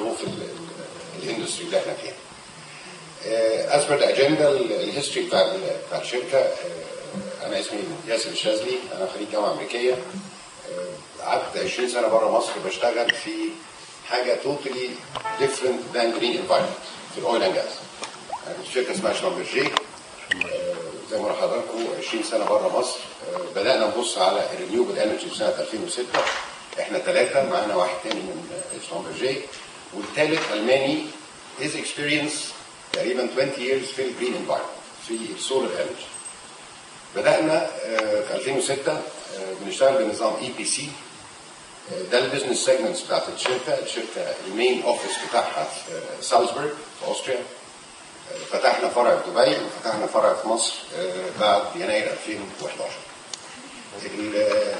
industry اللي إحنا فيها. as per agenda ال history بتاع بتاع الشركة آه، أنا اسمي ياسر الشاذلي أنا خريج جامعة أمريكية. آه، قعدت 20 سنة بره مصر بشتغل في حاجة totally different than green environment في ال oil and gas. كنت في شركه اسمها شلمبرجي زي ما قلت لحضراتكم 20 سنة بره مصر. آه، بدأنا نبص على ال renewable energy في سنة 2006 إحنا ثلاثة معانا واحد تاني من شلمبرجي والثالث ألماني. His experience تقريبا 20 years في ال green environment في ال solar energy بدأنا آه، في 2006 آه، بنشتغل بنظام EPC ده ال business segments بتاعت الشركة. الشركة ال main office بتاعها في آه، سالزبورغ في Austria آه، فتحنا فرع في دبي وفتحنا فرع في مصر آه، بعد يناير 2011 ال-